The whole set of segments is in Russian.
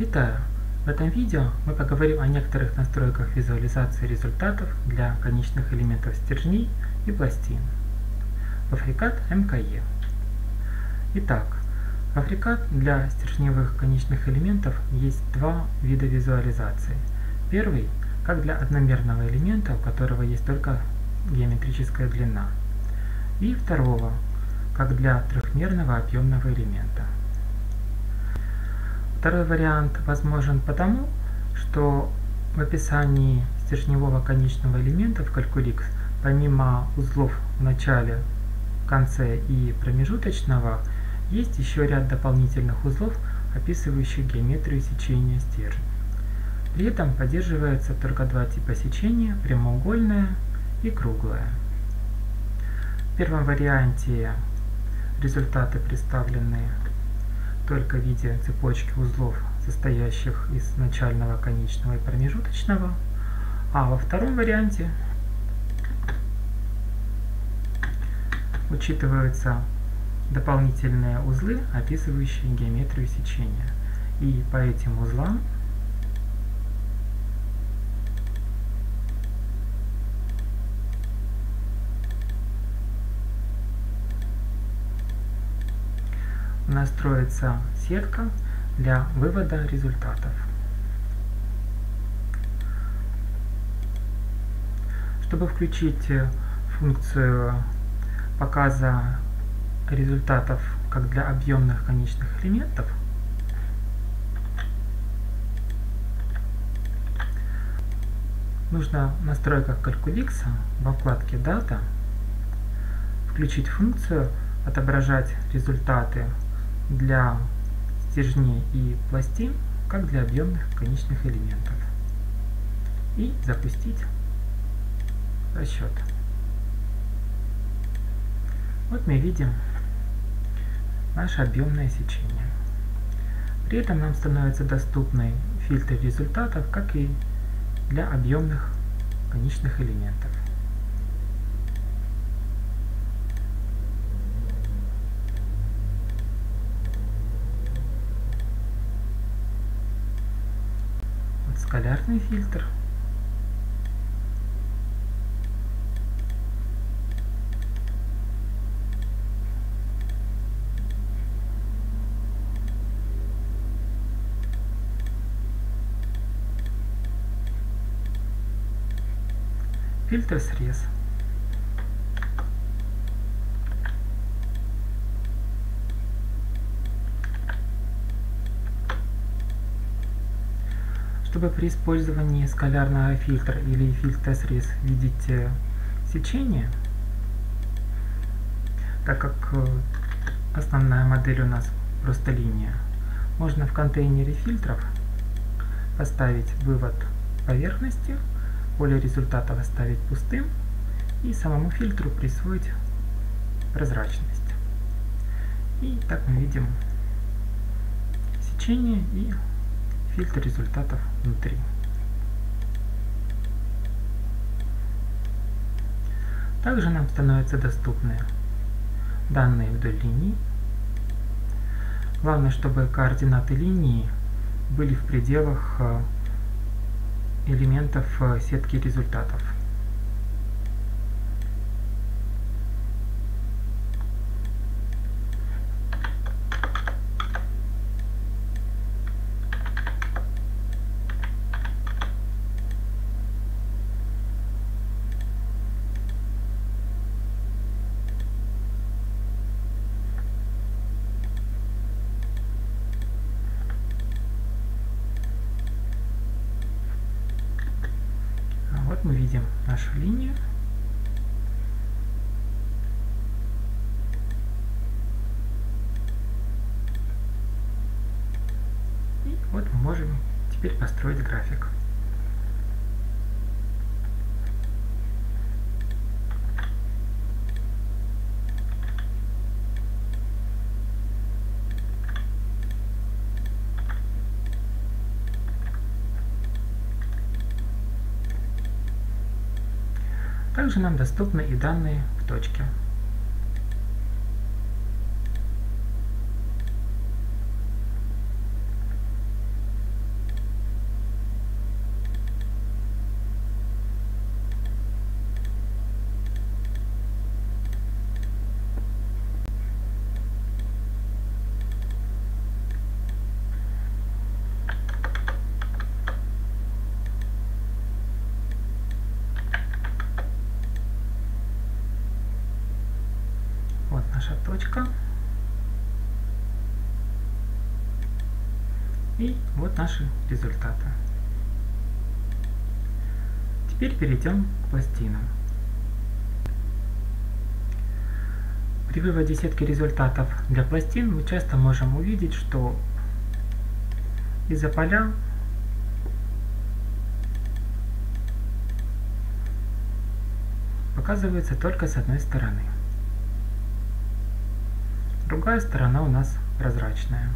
Витаю! В этом видео мы поговорим о некоторых настройках визуализации результатов для конечных элементов стержней и пластин. Фабрикат МКЕ. Итак, фабрикат для стержневых конечных элементов есть два вида визуализации. Первый, как для одномерного элемента, у которого есть только геометрическая длина. И второго, как для трехмерного объемного элемента. Второй вариант возможен потому, что в описании стержневого конечного элемента в Calculix помимо узлов в начале, конце и промежуточного есть еще ряд дополнительных узлов, описывающих геометрию сечения стержня. При этом поддерживается только два типа сечения – прямоугольное и круглое. В первом варианте результаты представлены только в виде цепочки узлов, состоящих из начального, конечного и промежуточного. А во втором варианте учитываются дополнительные узлы, описывающие геометрию сечения. И по этим узлам настроится сетка для вывода результатов. Чтобы включить э, функцию показа результатов как для объемных конечных элементов, нужно в настройках Calculix во вкладке Data включить функцию отображать результаты для стержней и пластин, как для объемных конечных элементов. И запустить расчет. Вот мы видим наше объемное сечение. При этом нам становится доступный фильтр результатов, как и для объемных конечных элементов. Скалярный фильтр. Фильтр срез. Чтобы при использовании скалярного фильтра или фильтра срез видеть э, сечение, так как э, основная модель у нас просто линия, можно в контейнере фильтров поставить вывод поверхности, поле результатов оставить пустым и самому фильтру присвоить прозрачность. И так мы видим сечение и фильтр результатов внутри. Также нам становятся доступны данные вдоль линии. Главное, чтобы координаты линии были в пределах э, элементов э, сетки результатов. Вот мы видим нашу линию. И вот мы можем теперь построить график. Также нам доступны и данные в точке. наша точка. И вот наши результаты. Теперь перейдем к пластинам. При выводе сетки результатов для пластин мы часто можем увидеть, что из-за поля показывается только с одной стороны. Другая сторона у нас прозрачная.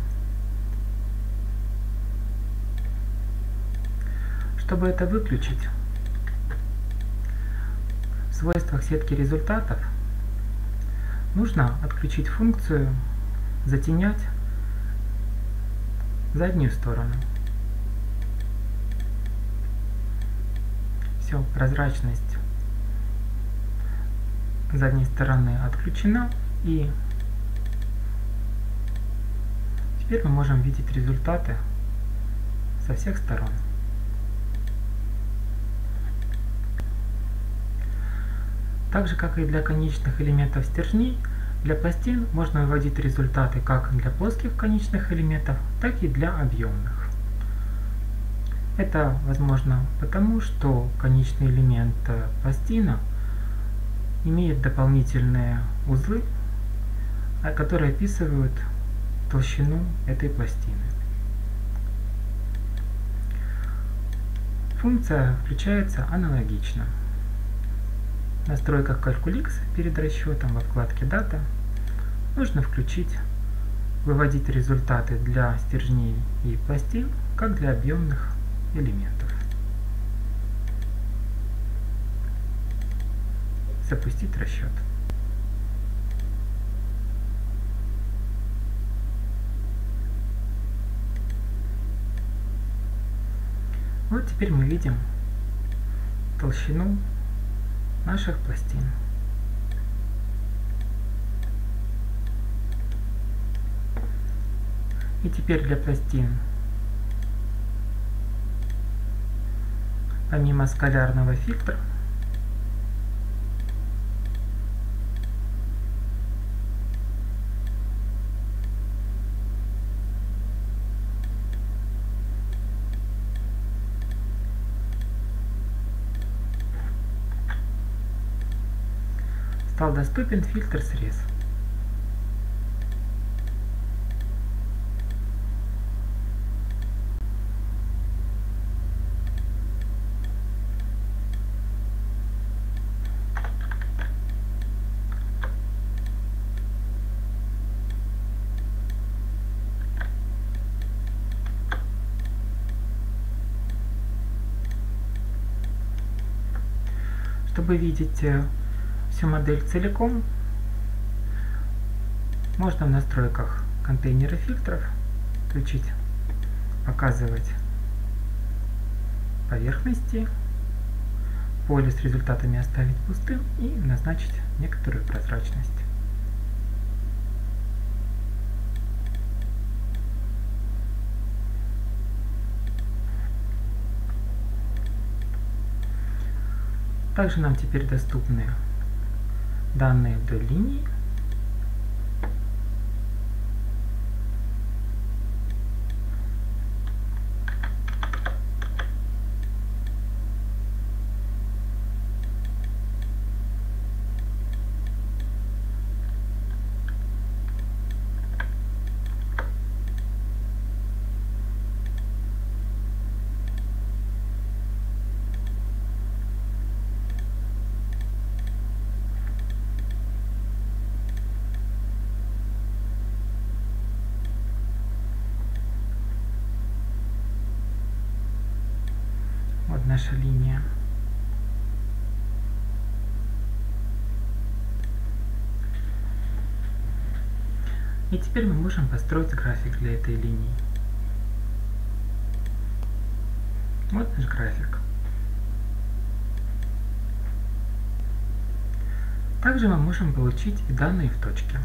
Чтобы это выключить, в свойствах сетки результатов нужно отключить функцию «Затенять заднюю сторону». Все, прозрачность задней стороны отключена и теперь мы можем видеть результаты со всех сторон. Так же, как и для конечных элементов стержней, для пластин можно выводить результаты как для плоских конечных элементов, так и для объемных. Это возможно потому, что конечный элемент пластина имеет дополнительные узлы, а, которые описывают толщину этой пластины. Функция включается аналогично. В настройках Calculix перед расчетом во вкладке Data нужно включить выводить результаты для стержней и пластин, как для объемных элементов. Запустить расчет. Вот теперь мы видим толщину наших пластин. И теперь для пластин, помимо скалярного фильтра, стал доступен фильтр срез. Чтобы видеть всю модель целиком, можно в настройках контейнера фильтров включить показывать поверхности, поле с результатами оставить пустым и назначить некоторую прозрачность. Также нам теперь доступны данные вдоль линии. Наша линия. И теперь мы можем построить график для этой линии. Вот наш график. Также мы можем получить и данные в точке.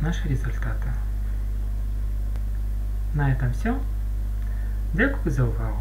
Вот наши результаты. На этом все. Дякую за увагу.